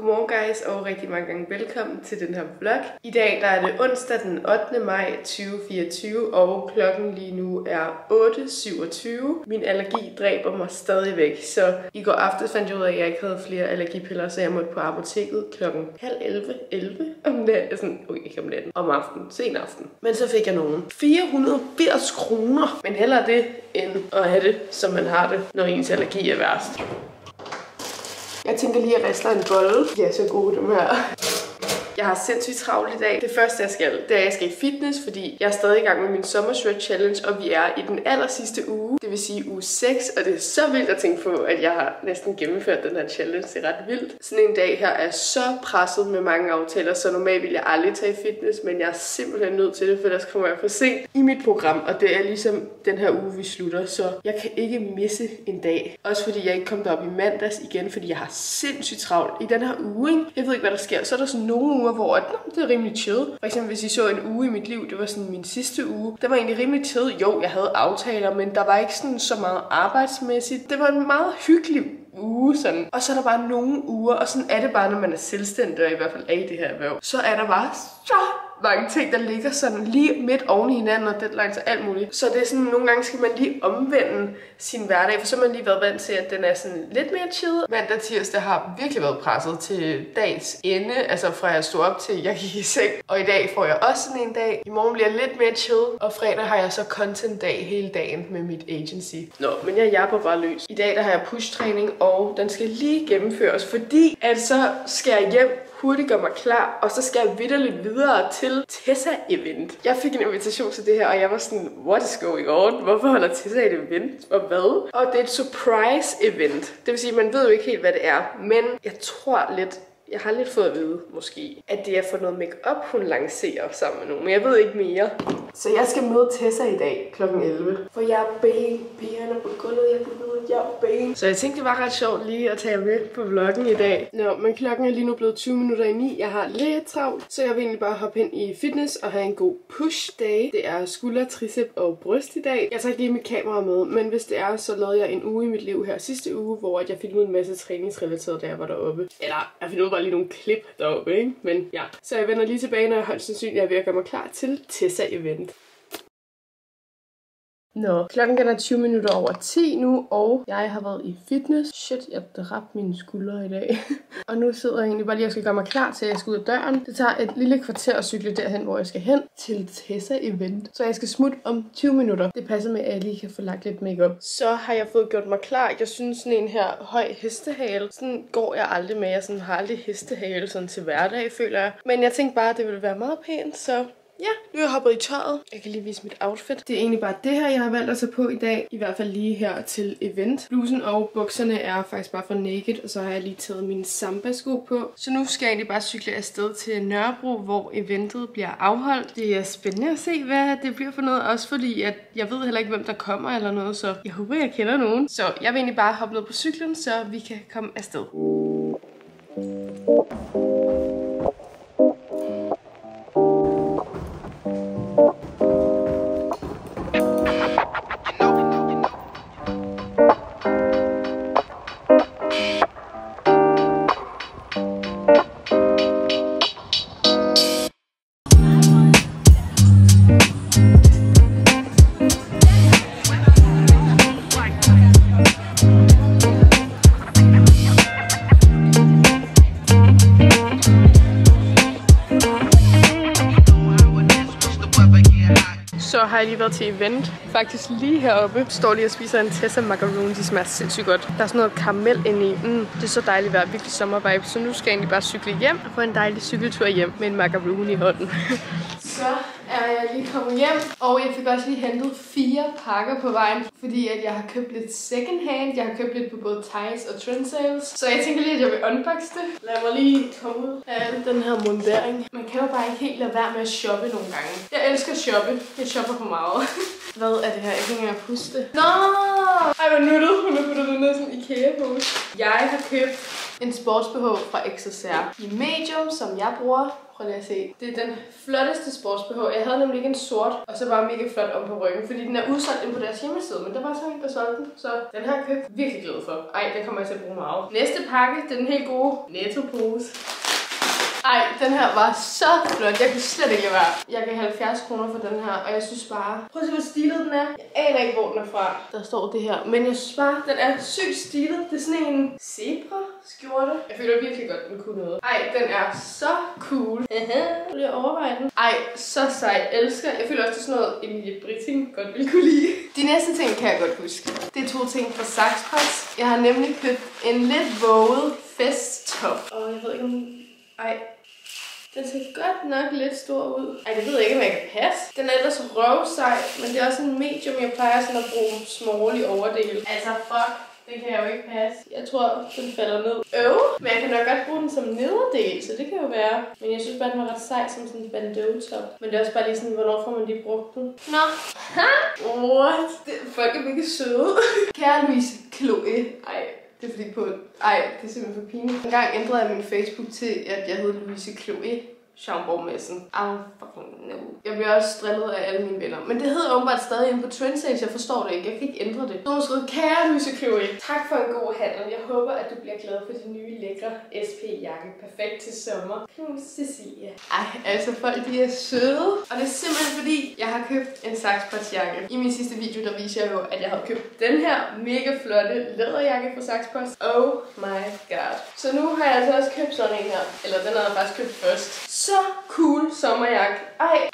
Godmorgen guys, og rigtig mange gange velkommen til den her vlog. I dag der er det onsdag den 8. maj 2024, og klokken lige nu er 8.27. Min allergi dræber mig stadigvæk, så i går aftes fandt jeg ud af, at jeg ikke havde flere allergipiller, så jeg måtte på apoteket klokken halv 11, 11 om natten, sådan, okay, ikke om natten, om aftenen, sen aften. Men så fik jeg nogen. 480 kroner, men heller det, end at have det, som man har det, når ens allergi er værst. Jeg tænker lige at risle en bolle. De er så gode, dem her. Jeg har sindssygt travlt i dag. Det første, jeg skal, det er, at jeg skal i fitness, fordi jeg er stadig i gang med min Summer Shred Challenge, og vi er i den aller sidste uge, det vil sige uge 6, og det er så vildt at tænke på, at jeg har næsten gennemført den her challenge. Det er ret vildt. Sådan en dag her er så presset med mange aftaler, så normalt vil jeg aldrig tage i fitness, men jeg er simpelthen nødt til det, for ellers kommer jeg for sent i mit program, og det er ligesom den her uge, vi slutter, så jeg kan ikke misse en dag. Også fordi jeg ikke kom derop i mandags igen, fordi jeg har sindssygt travlt i den her uge. Ikke? Jeg ved ikke, hvad der sker. Så er der sådan nogle uger, hvor at, nå, det er rimelig chill. For eksempel, hvis I så en uge i mit liv, det var sådan min sidste uge. Det var egentlig rimelig chill. Jo, jeg havde aftaler, men der var ikke sådan så meget arbejdsmæssigt. Det var en meget hyggelig uge sådan. Og så er der bare nogle uger, og sådan er det bare, når man er selvstændig, og i hvert fald er i det her erhverv. Så er der bare så mange ting, der ligger sådan lige midt oven i hinanden, og deadlines og alt muligt. Så det er sådan, nogle gange skal man lige omvende sin hverdag, for så har man lige været vant til, at den er sådan lidt mere chill. Mandag tirsdag har virkelig været presset til dags ende, altså fra jeg stod op til jeg gik i seng. Og i dag får jeg også sådan en dag. I morgen bliver lidt mere chill, og fredag har jeg så content dag hele dagen med mit agency. Nå, men jeg japper bare løs. I dag der har jeg push-træning, og den skal lige gennemføres, fordi at så skal jeg hjem hurtigt gøre mig klar, og så skal jeg vidderligt videre til Tessa-event. Jeg fik en invitation til det her, og jeg var sådan, what is going on? Hvorfor holder Tessa et event? Og hvad? Og det er et surprise-event. Det vil sige, man ved jo ikke helt, hvad det er, men jeg tror lidt, jeg har lidt fået at vide, måske, at det er for noget makeup hun lancerer sammen med nogen, men jeg ved ikke mere. Så jeg skal møde Tessa i dag kl. 11. For jeg er bane. Pigerne på gulvet, jeg er er bane. Så jeg tænkte, det var ret sjovt lige at tage med på vloggen i dag. Nå, men klokken er lige nu blevet 20 minutter i 9. Jeg har lidt travlt, så jeg vil egentlig bare hoppe ind i fitness og have en god push day. Det er skulder, tricep og bryst i dag. Jeg tager ikke lige mit kamera med, men hvis det er, så lavede jeg en uge i mit liv her sidste uge, hvor jeg filmede en masse træningsrelateret, da jeg var deroppe. Eller jeg filmede bare lige nogle klip deroppe, ikke? Men ja. Så jeg vender lige tilbage, når jeg højst sandsynligt er ved at gøre mig klar til Tessa-event. Nå, klokken er 20 minutter over 10 nu, og jeg har været i fitness. Shit, jeg dræbte mine skuldre i dag. og nu sidder jeg egentlig bare lige og skal gøre mig klar til, at jeg skal ud af døren. Det tager et lille kvarter at cykle derhen, hvor jeg skal hen til Tessa-event. Så jeg skal smutte om 20 minutter. Det passer med, at jeg lige kan få lagt lidt makeup. Så har jeg fået gjort mig klar. Jeg synes sådan en her høj hestehale, sådan går jeg aldrig med. Jeg sådan har aldrig hestehale sådan til hverdag, føler jeg. Men jeg tænkte bare, at det ville være meget pænt, så Ja, nu er jeg hoppet i tøjet. Jeg kan lige vise mit outfit. Det er egentlig bare det her, jeg har valgt at tage på i dag. I hvert fald lige her til event. Blusen og bukserne er faktisk bare for naked, og så har jeg lige taget mine samba-sko på. Så nu skal jeg egentlig bare cykle afsted til Nørrebro, hvor eventet bliver afholdt. Det er spændende at se, hvad det bliver for noget. Også fordi, at jeg ved heller ikke, hvem der kommer eller noget, så jeg håber, jeg kender nogen. Så jeg vil egentlig bare hoppe ned på cyklen, så vi kan komme afsted. Så jeg lige været til event. Faktisk lige heroppe. Står lige og spiser en Tessa macaroon. De smager sindssygt godt. Der er sådan noget karamel inde i. Mm, det er så dejligt vejr. Virkelig sommervibe. Så nu skal jeg egentlig bare cykle hjem og få en dejlig cykeltur hjem med en macaron i hånden. så er jeg lige kommet hjem, og jeg fik også lige hentet fire pakker på vejen, fordi at jeg har købt lidt second hand. Jeg har købt lidt på både Thais og Trendsales. Så jeg tænker lige, at jeg vil unbox det. Lad mig lige komme ud af den her mundering. Man kan jo bare ikke helt lade være med at shoppe nogle gange. Jeg elsker at shoppe. Jeg shopper for meget. Hvad er det her? Jeg kan ikke engang puste det. Nå! Ej, hvor nuttet. Hun har puttet det ned Ikea-pose. Jeg har købt en sports-BH fra XSR i medium, som jeg bruger Prøv lige at se. Det er den flotteste sports-BH. Jeg havde nemlig ikke en sort, og så bare mega flot om på ryggen, fordi den er udsolgt ind på deres hjemmeside, men der var så en, der solgte den. Så den har jeg købt virkelig glad for. Ej, den kommer jeg til at bruge meget. Næste pakke, det er den helt gode Netto-pose. Ej, den her var så flot. Jeg kunne slet ikke lade være. Jeg gav 70 kroner for den her, og jeg synes bare... Prøv at se, hvor stilet den er. Jeg aner ikke, hvor den er fra. Der står det her. Men jeg synes bare, den er sygt stilet. Det er sådan en zebra-skjorte. Jeg føler virkelig godt, den kunne noget. Ej, den er så cool. Prøv vil jeg overveje den. Ej, så sej. Jeg elsker. Jeg føler også, det er sådan noget, Emilie Britting godt ville kunne lide. De næste ting kan jeg godt huske. Det er to ting fra Saks Jeg har nemlig købt en lidt våget festtop. Og jeg ved ikke om ej, den ser godt nok lidt stor ud. Ej, det ved jeg ikke, om jeg kan passe. Den er ellers røvsej, men det er også en medium, jeg plejer sådan at bruge small i overdel. Altså, fuck. Det kan jeg jo ikke passe. Jeg tror, den falder ned. Øv, men jeg kan nok godt bruge den som nederdel, så det kan jo være. Men jeg synes bare, den var ret sej som sådan en bandeau-top. Men det er også bare lige sådan, hvornår får man lige brugt den? Nå. Ha? What? Det, folk er virkelig søde. Kære Louise Chloe. Ej, det er fordi på... Ej, det er simpelthen for pinligt. En gang ændrede jeg min Facebook til, at jeg hed Louise Chloe. Schaumburg-messen. I'm fucking no. Jeg bliver også drillet af alle mine venner. Men det hedder åbenbart stadig inde på Trendsales. Jeg forstår det ikke. Jeg kan ikke ændre det. Så skrev, kære Louise Chloe. Tak for en god handel. Jeg håber, at du bliver glad for din nye lækre SP-jakke. Perfekt til sommer. Knus Cecilia. Ej, altså folk de er søde. Og det er simpelthen fordi, jeg har købt en Saxpost-jakke. I min sidste video, der viser jeg jo, at jeg havde købt den her mega flotte læderjakke fra Saxpost. Oh my god. Så nu har jeg altså også købt sådan en her. Eller den havde jeg faktisk købt først. Så cool sommerjakke. Ej,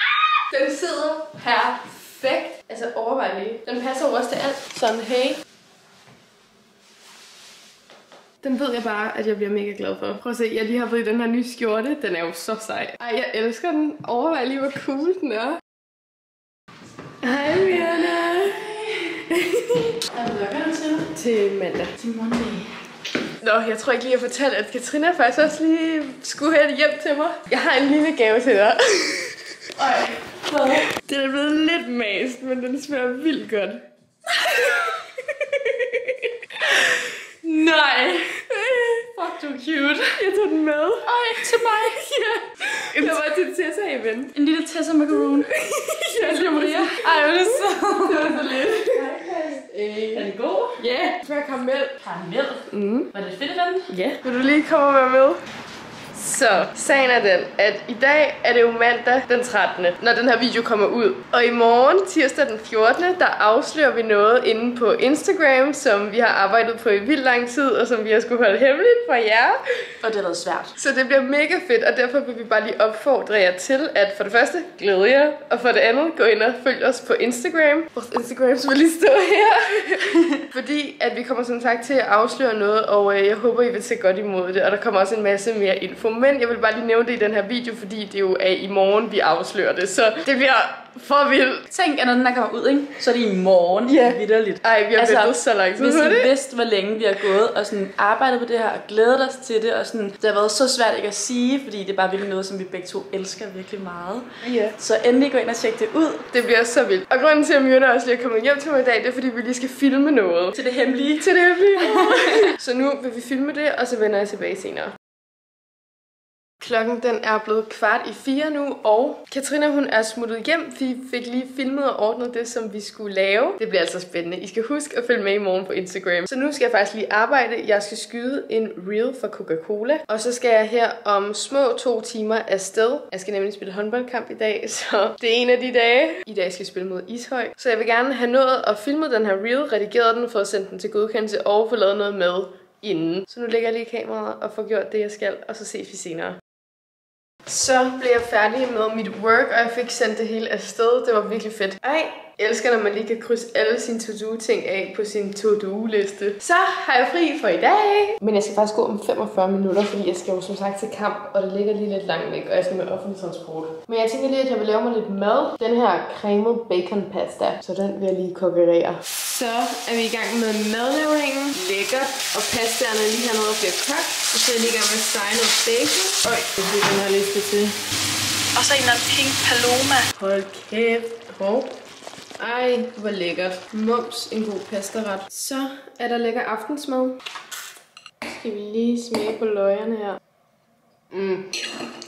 den sidder perfekt. Altså overvej lige. Den passer jo også til alt. Sådan, hey. Den ved jeg bare, at jeg bliver mega glad for. Prøv at se, jeg lige har fået den her nye skjorte. Den er jo så sej. Ej, jeg elsker den. Overvej lige, hvor cool den er. Hej, Mirna. Hvad lukker du til? Til mandag. Til Monday. Nå, jeg tror ikke lige, at fortalte, at Katrina faktisk også lige skulle have det hjem til mig. Jeg har en lille gave til dig. Ej, hvad? Den er blevet lidt mast, men den smager vildt godt. Nej. Fuck, du er cute. Jeg tog den med. Ej, til mig. Ja. Jeg var til Tessa event. En lille Tessa macaroon. Ja, Til Maria. Ej, hvor er det så. Det var så lidt. Er det god? Ja, yeah. smager karamel. Karamel. Mm. Var det fedt i den? Ja. Vil du lige komme og være med? Så, sagen er den, at i dag er det jo mandag den 13. når den her video kommer ud. Og i morgen, tirsdag den 14. der afslører vi noget inde på Instagram, som vi har arbejdet på i vildt lang tid, og som vi har skulle holde hemmeligt for jer. Og det har været svært. Så det bliver mega fedt, og derfor vil vi bare lige opfordre jer til, at for det første glæde jer, og for det andet gå ind og følg os på Instagram. Vores Instagram vil lige stå her. Fordi at vi kommer som sagt til at afsløre noget, og øh, jeg håber, I vil se godt imod det. Og der kommer også en masse mere info. Men jeg vil bare lige nævne det i den her video, fordi det jo er i morgen, vi afslører det. Så det bliver for vildt. Tænk, at når den her kommer ud, ikke? så er det i morgen. Ja. Vitterligt. Ej, vi har altså, ventet så lang tid Hvis I det. vidste, hvor længe vi har gået og sådan arbejdet på det her og glædet os til det, og sådan, det har været så svært ikke at sige, fordi det er bare virkelig noget, som vi begge to elsker virkelig meget. Ja. Så endelig gå ind og tjek det ud Det bliver så vildt. Og grunden til, at Myrna også lige er kommet hjem til mig i dag, det er, fordi vi lige skal filme noget. til det hemmelige. til det hemmelige. så nu vil vi filme det, og så vender jeg tilbage senere. Klokken den er blevet kvart i fire nu, og Katrina hun er smuttet hjem. Vi fik lige filmet og ordnet det, som vi skulle lave. Det bliver altså spændende. I skal huske at følge med i morgen på Instagram. Så nu skal jeg faktisk lige arbejde. Jeg skal skyde en reel for Coca-Cola. Og så skal jeg her om små to timer afsted. Jeg skal nemlig spille håndboldkamp i dag, så det er en af de dage. I dag skal jeg spille mod Ishøj. Så jeg vil gerne have nået at filme den her reel, redigeret den, for at sende den til godkendelse og få lavet noget med inden. Så nu lægger jeg lige kameraet og får gjort det, jeg skal, og så ses vi senere. Så blev jeg færdig med mit work, og jeg fik sendt det hele afsted. Det var virkelig fedt. Ej, jeg elsker, når man lige kan krydse alle sine to-do-ting af på sin to-do-liste. Så har jeg fri for i dag. Men jeg skal faktisk gå om 45 minutter, fordi jeg skal jo som sagt til kamp, og det ligger lige lidt langt væk, og jeg skal med offentlig transport. Men jeg tænker lige, at jeg vil lave mig lidt mad. Den her cremet bacon pasta, så den vil jeg lige kokkerere. Så er vi i gang med madlavningen. Lækkert. Og pastaerne lige hernede bliver kogt. Og så er jeg lige i gang med at stege noget bacon. Øj, det er den her liste til. Og så en eller anden pink paloma. Hold kæft. Hov. Ej, hvor lækkert. Mums, en god pastaret. Så er der lækker aftensmad. Skal vi lige smage på løgerne her. Mm.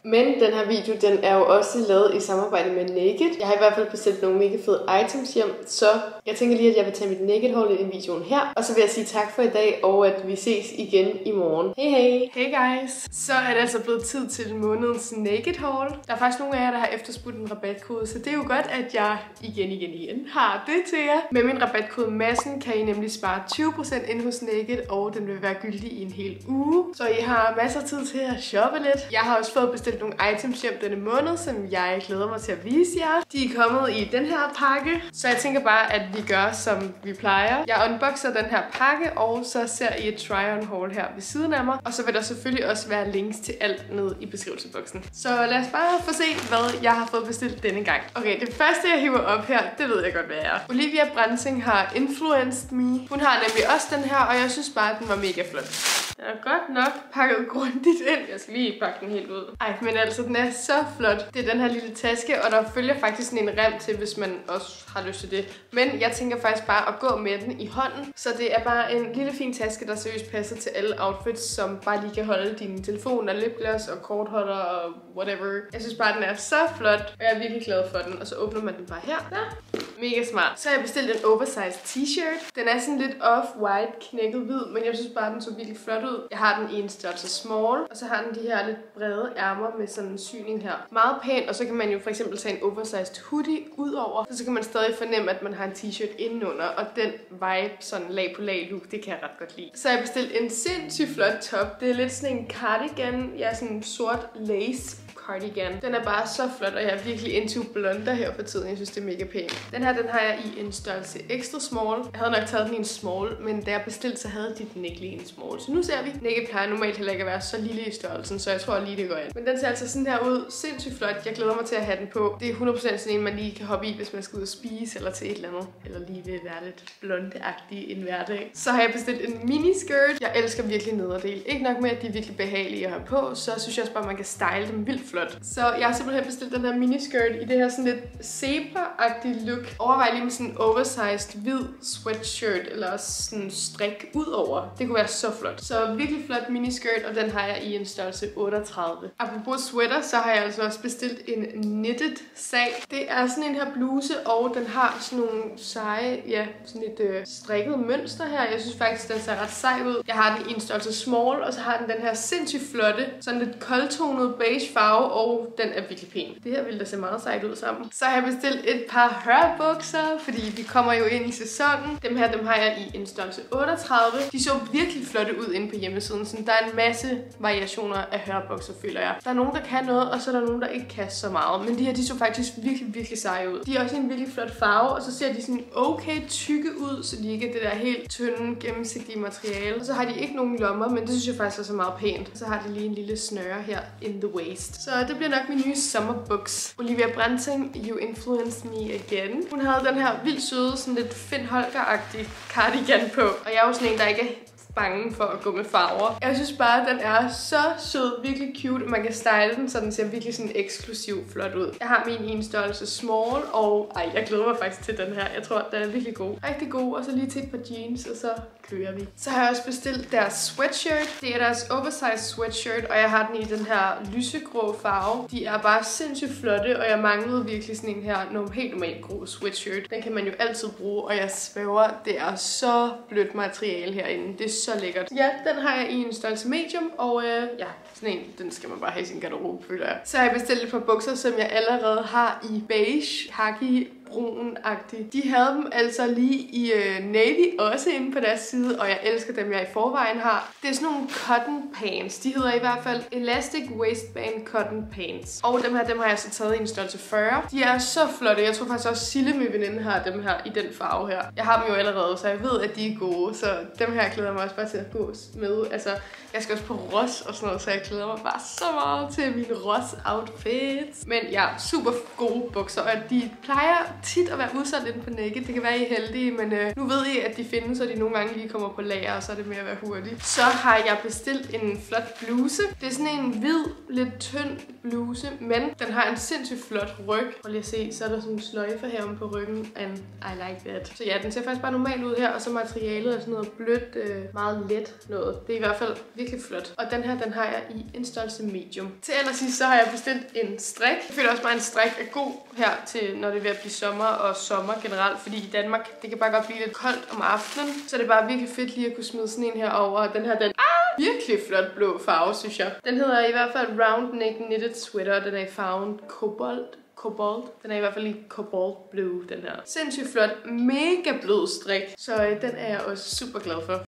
Men den her video, den er jo også lavet i samarbejde med Naked. Jeg har i hvert fald bestilt nogle mega fede items hjem, så jeg tænker lige, at jeg vil tage mit Naked haul i videoen her. Og så vil jeg sige tak for i dag, og at vi ses igen i morgen. Hej hej! Hey guys! Så er det altså blevet tid til månedens Naked haul. Der er faktisk nogle af jer, der har efterspurgt en rabatkode, så det er jo godt, at jeg igen, igen, igen har det til jer. Med min rabatkode massen kan I nemlig spare 20% ind hos Naked, og den vil være gyldig i en hel uge. Så I har masser af tid til at shoppe lidt. Jeg har også fået bestilt nogle items hjem denne måned, som jeg glæder mig til at vise jer. De er kommet i den her pakke, så jeg tænker bare, at vi gør, som vi plejer. Jeg unboxer den her pakke, og så ser I et try-on haul her ved siden af mig. Og så vil der selvfølgelig også være links til alt ned i beskrivelsesboksen. Så lad os bare få se, hvad jeg har fået bestilt denne gang. Okay, det første, jeg hiver op her, det ved jeg godt, hvad er. Olivia Branting har influenced me. Hun har nemlig også den her, og jeg synes bare, at den var mega flot. Den er godt nok pakket grundigt ind. Jeg skal lige pakke den helt ud. Ej, men altså, den er så flot. Det er den her lille taske, og der følger faktisk sådan en rem til, hvis man også har lyst til det. Men jeg tænker faktisk bare at gå med den i hånden. Så det er bare en lille fin taske, der seriøst passer til alle outfits, som bare lige kan holde din telefon og lipgloss og kortholder og whatever. Jeg synes bare, den er så flot, og jeg er virkelig glad for den. Og så åbner man den bare her. Ja. Mega smart. Så har jeg bestilt en oversized t-shirt. Den er sådan lidt off-white, knækket hvid, men jeg synes bare, den så virkelig flot ud. Jeg har den i en størrelse small, og så har den de her lidt brede ærmer med sådan en syning her. Meget pæn, og så kan man jo for eksempel tage en oversized hoodie ud over, så, så kan man stadig fornemme, at man har en t-shirt indenunder, og den vibe, sådan lag på lag look, det kan jeg ret godt lide. Så har jeg bestilt en sindssygt flot top. Det er lidt sådan en cardigan, ja, sådan en sort lace cardigan. Den er bare så flot, og jeg er virkelig into blonder her for tiden. Jeg synes, det er mega pænt. Den her, den har jeg i en størrelse extra small. Jeg havde nok taget den i en small, men da jeg bestilte, så havde de den ikke lige en small. Så nu ser vi. Naked plejer normalt heller ikke at være så lille i størrelsen, så jeg tror lige, det går ind. Men den ser altså sådan her ud. Sindssygt flot. Jeg glæder mig til at have den på. Det er 100% sådan en, man lige kan hoppe i, hvis man skal ud og spise eller til et eller andet. Eller lige vil være lidt blondeagtig en hverdag. Så har jeg bestilt en miniskirt. Jeg elsker virkelig nederdel. Ikke nok med, at de er virkelig behagelige at have på, så synes jeg også bare, at man kan style dem vildt flot flot. Så jeg har simpelthen bestilt den her miniskirt i det her sådan lidt zebra-agtige look. Overvej lige med sådan en oversized hvid sweatshirt eller sådan strik ud over. Det kunne være så flot. Så virkelig flot miniskirt, og den har jeg i en størrelse 38. Apropos sweater, så har jeg altså også bestilt en knitted sag. Det er sådan en her bluse, og den har sådan nogle seje, ja, sådan lidt øh, strikket mønster her. Jeg synes faktisk, den ser ret sej ud. Jeg har den i en størrelse small, og så har den den her sindssygt flotte, sådan lidt koldtonet beige farve, og den er virkelig pæn. Det her ville da se meget sejt ud sammen. Så har jeg bestilt et par hørbukser, fordi vi kommer jo ind i sæsonen. Dem her, dem har jeg i en størrelse 38. De så virkelig flotte ud inde på hjemmesiden. Så der er en masse variationer af hørbukser, føler jeg. Der er nogen, der kan noget, og så er der nogen, der ikke kan så meget. Men de her, de så faktisk virkelig, virkelig seje ud. De er også en virkelig flot farve, og så ser de sådan okay tykke ud, så de ikke er det der helt tynde, gennemsigtige materiale. Og så har de ikke nogen lommer, men det synes jeg faktisk er så meget pænt. Så har de lige en lille snøre her in the waist. Så det bliver nok min nye sommerbuks. Olivia Branting, You Influenced Me Again. Hun havde den her vildt søde, sådan lidt Finn Holger-agtig cardigan på. Og jeg er jo sådan en, der ikke er bange for at gå med farver. Jeg synes bare, at den er så sød, virkelig cute, og man kan style den, så den ser virkelig sådan eksklusiv flot ud. Jeg har min i en størrelse small, og ej, jeg glæder mig faktisk til den her. Jeg tror, den er virkelig god. Rigtig god, og så lige til et par jeans, og så kører vi. Så har jeg også bestilt deres sweatshirt. Det er deres oversized sweatshirt, og jeg har den i den her lysegrå farve. De er bare sindssygt flotte, og jeg manglede virkelig sådan en her nogle helt normalt grå sweatshirt. Den kan man jo altid bruge, og jeg svæver, det er så blødt materiale herinde. Det er så lækkert. Ja, den har jeg i en størrelse medium, og øh, ja, sådan en, den skal man bare have i sin garderobe, føler jeg. Så har jeg bestilt et par bukser, som jeg allerede har i beige, khaki brun-agtig. De havde dem altså lige i øh, navy også inde på deres side, og jeg elsker dem, jeg i forvejen har. Det er sådan nogle cotton pants. De hedder i hvert fald Elastic Waistband Cotton Pants. Og dem her, dem har jeg så taget i en størrelse 40. De er så flotte. Jeg tror faktisk også, Sille, min veninde, har dem her i den farve her. Jeg har dem jo allerede, så jeg ved, at de er gode. Så dem her glæder jeg mig også bare til at gå med. Altså, jeg skal også på Ross og sådan noget, så jeg glæder mig bare så meget til mine Ross outfits. Men ja, super gode bukser, og de plejer tit at være udsolgt inde på Naked. Det kan være, I er heldige, men øh, nu ved I, at de findes, og de nogle gange lige kommer på lager, og så er det mere at være hurtig. Så har jeg bestilt en flot bluse. Det er sådan en hvid, lidt tynd bluse, men den har en sindssygt flot ryg. Prøv lige at se, så er der sådan en sløjfe her på ryggen, and I like that. Så ja, den ser faktisk bare normal ud her, og så materialet er sådan noget blødt, øh, meget let noget. Det er i hvert fald virkelig flot. Og den her, den har jeg i en størrelse medium. Til allersidst, så har jeg bestilt en strik. Jeg føler også bare, en strik er god her til, når det er ved at blive sommer og sommer generelt, fordi i Danmark, det kan bare godt blive lidt koldt om aftenen, så det er bare virkelig fedt lige at kunne smide sådan en her over. Og Den her, den ah, virkelig flot blå farve, synes jeg. Den hedder i hvert fald Round Neck Knitted Sweater, den er i farven Cobalt. Kobold. Den er i hvert fald i Cobalt Blue, den her. Sindssygt flot, mega blød strik. Så øh, den er jeg også super glad for.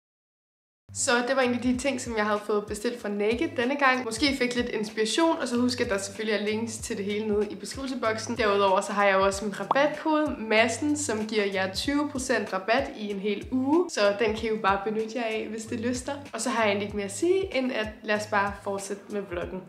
Så det var egentlig de ting, som jeg havde fået bestilt fra Naked denne gang. Måske fik lidt inspiration, og så husk, at der selvfølgelig er links til det hele nede i beskrivelsesboksen. Derudover så har jeg også min rabatkode, massen, som giver jer 20% rabat i en hel uge. Så den kan I jo bare benytte jer af, hvis det lyster. Og så har jeg egentlig ikke mere at sige, end at lad os bare fortsætte med vloggen.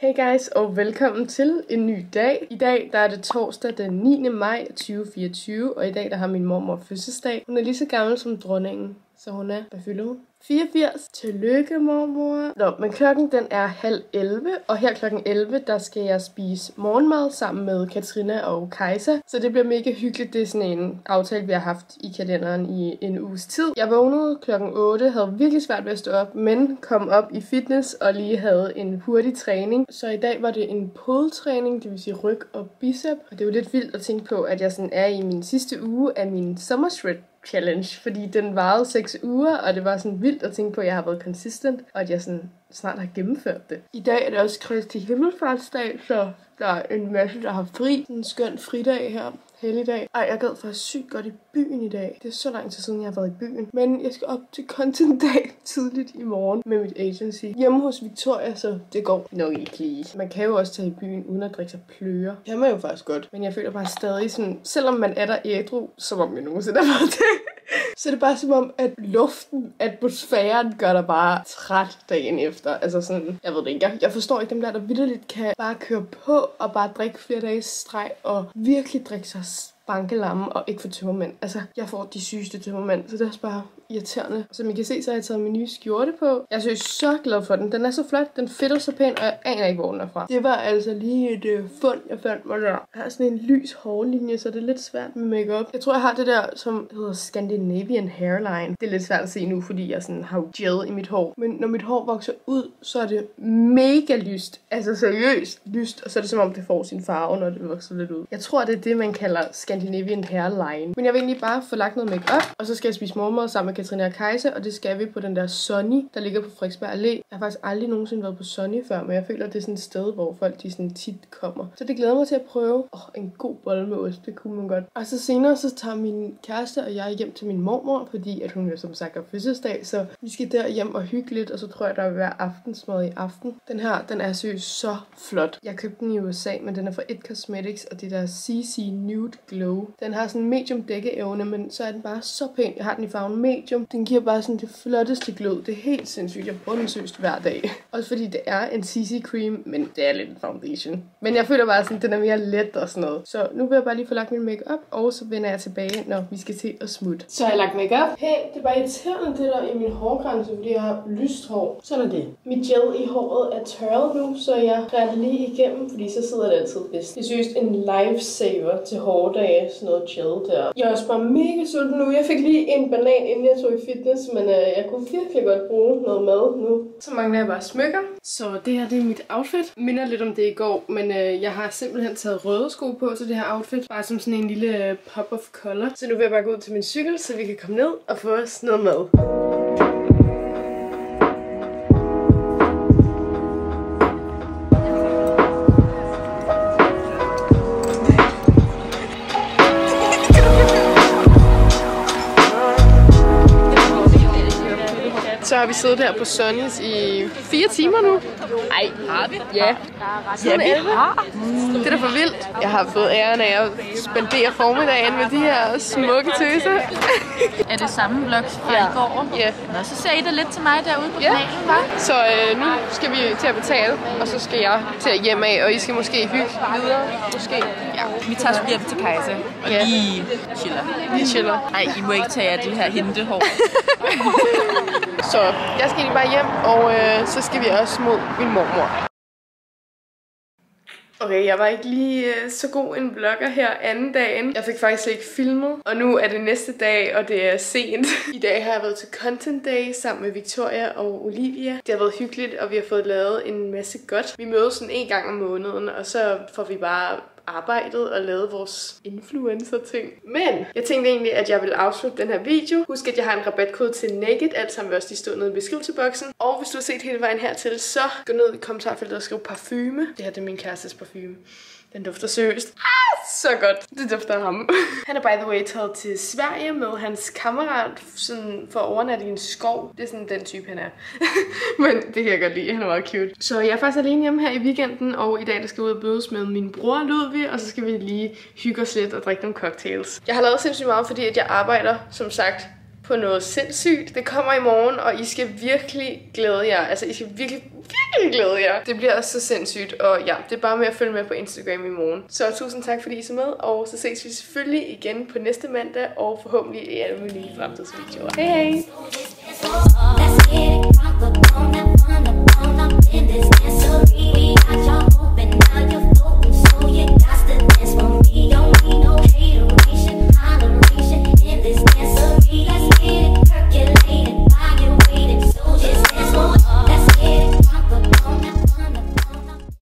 Hey guys, og velkommen til en ny dag. I dag der er det torsdag den 9. maj 2024, og i dag der har min mormor fødselsdag. Hun er lige så gammel som dronningen, så hun er, hvad fylder hun? 84. Tillykke, mormor. Nå, men klokken den er halv 11, og her klokken 11, der skal jeg spise morgenmad sammen med Katrina og Kajsa. Så det bliver mega hyggeligt. Det er sådan en aftale, vi har haft i kalenderen i en uges tid. Jeg vågnede klokken 8, havde virkelig svært ved at stå op, men kom op i fitness og lige havde en hurtig træning. Så i dag var det en pull-træning, det vil sige ryg og bicep. Og det er jo lidt vildt at tænke på, at jeg sådan er i min sidste uge af min summer shred challenge, fordi den varede 6 uger, og det var sådan vildt at tænke på, at jeg har været consistent, og at jeg sådan snart har gennemført det. I dag er det også Kristi Himmelfartsdag, så der er en masse, der har fri. En skøn fridag her helligdag. Ej, jeg gad faktisk sygt godt i byen i dag. Det er så lang tid siden, jeg har været i byen. Men jeg skal op til content dag tidligt i morgen med mit agency. Hjemme hos Victoria, så det går nok ikke lige. Man kan jo også tage i byen uden at drikke sig pløre. Det kan man jo faktisk godt. Men jeg føler bare stadig sådan, selvom man er der ædru, som om jeg nogensinde har været det. Så det er bare som om, at luften, atmosfæren gør dig bare træt dagen efter. Altså sådan, jeg ved det ikke. Jeg, jeg forstår ikke dem der, der vidderligt kan bare køre på og bare drikke flere dage streg og virkelig drikke sig bankelamme og ikke få tømmermænd. Altså, jeg får de sygeste tømmermænd, så det er også bare irriterende. Som I kan se, så har jeg taget min nye skjorte på. Jeg er så glad for den. Den er så flot, den fitter så pænt, og jeg aner ikke, hvor den er fra. Det var altså lige et øh, fund, jeg fandt mig der. Jeg har sådan en lys hårlinje, så det er lidt svært med makeup. Jeg tror, jeg har det der, som hedder Scandinavian Hairline. Det er lidt svært at se nu, fordi jeg sådan har gel i mit hår. Men når mit hår vokser ud, så er det mega lyst. Altså seriøst lyst, og så er det som om, det får sin farve, når det vokser lidt ud. Jeg tror, det er det, man kalder Scandinavian Hairline. Men jeg vil egentlig bare få lagt noget makeup, og så skal jeg spise morgenmad sammen med Katrina og Kajsa, og det skal vi på den der Sunny, der ligger på Frederiksberg Allé. Jeg har faktisk aldrig nogensinde været på Sunny før, men jeg føler, at det er sådan et sted, hvor folk de sådan tit kommer. Så det glæder mig til at prøve. Åh, oh, en god bolle med ost, det kunne man godt. Og så senere, så tager min kæreste og jeg hjem til min mormor, fordi at hun jo som sagt har fødselsdag, så vi skal der hjem og hygge lidt, og så tror jeg, der vil være aftensmad i aften. Den her, den er seriøst så flot. Jeg købte den i USA, men den er fra It Cosmetics, og det der CC Nude Glow. Den har sådan medium dækkeevne, men så er den bare så pæn. Jeg har den i farven medium. Den giver bare sådan det flotteste glød. Det er helt sindssygt. Jeg bruger den søst hver dag. Også fordi det er en CC cream, men det er lidt en foundation. Men jeg føler bare sådan, den er mere let og sådan noget. Så nu vil jeg bare lige få lagt min makeup, og så vender jeg tilbage, når vi skal til at smutte. Så har jeg lagt makeup. Hey, det er bare irriterende det der i min hårgrænse, fordi jeg har lyst hår. Sådan er det. Mit gel i håret er tørret nu, så jeg retter lige igennem, fordi så sidder det altid bedst. Det synes en lifesaver til hårdage, sådan noget gel der. Jeg er også bare mega sulten nu. Jeg fik lige en banan, inden jeg tog i fitness, men øh, jeg kunne virkelig godt bruge noget mad nu. Så mangler jeg bare smykker. Så det her, det er mit outfit. Minder lidt om det i går, men øh, jeg har simpelthen taget røde sko på til det her outfit. Bare som sådan en lille øh, pop of color. Så nu vil jeg bare gå ud til min cykel, så vi kan komme ned og få os noget mad. Har vi siddet her på Sonny's i fire timer nu. Ej, har vi? Ja. Ja, vi har. Det er da for vildt. Jeg har fået æren af at spendere formiddagen med de her smukke tøser. Er det samme vlog fra Ja. i går? Ja. Nå, så ser I da lidt til mig derude på Ja. kanalen, hva'? Så øh, nu skal vi til at betale, og så skal jeg til at hjem af, og I skal måske hygge videre. Måske. Vi tager sgu hjem til Kajsa og Ja. lige chiller. Vi chiller. Nej, I må ikke tage af det her hentehår. Så jeg skal lige bare hjem, og øh, så skal vi også mod min mormor. Okay, jeg var ikke lige uh, så god en vlogger her anden dagen. Jeg fik faktisk ikke filmet, og nu er det næste dag, og det er sent. I dag har jeg været til Content Day sammen med Victoria og Olivia. Det har været hyggeligt, og vi har fået lavet en masse godt. Vi mødes sådan en gang om måneden, og så får vi bare arbejdet og lavet vores influencer-ting. Men jeg tænkte egentlig, at jeg vil afslutte den her video. Husk, at jeg har en rabatkode til Naked, alt sammen vil også lige stå nede i beskrivelseboksen. Og hvis du har set hele vejen hertil, så gå ned i kommentarfeltet og skriv parfume. Det her det er min kærestes parfume. Den dufter seriøst. Ah, så godt. Det dufter ham. Han er by the way taget til Sverige med hans kammerat sådan for at overnatte i en skov. Det er sådan den type, han er. Men det kan jeg godt lide. Han er meget cute. Så jeg er faktisk alene hjemme her i weekenden, og i dag der skal jeg ud og bødes med min bror Ludvig, og så skal vi lige hygge os lidt og drikke nogle cocktails. Jeg har lavet sindssygt meget, fordi at jeg arbejder, som sagt, på noget sindssygt. Det kommer i morgen, og I skal virkelig glæde jer. Altså, I skal virkelig, virkelig glæde jer. Det bliver også så sindssygt, og ja, det er bare med at følge med på Instagram i morgen. Så tusind tak, fordi I så med, og så ses vi selvfølgelig igen på næste mandag, og forhåbentlig i alle mulige fremtidsvideoer. Hej hej!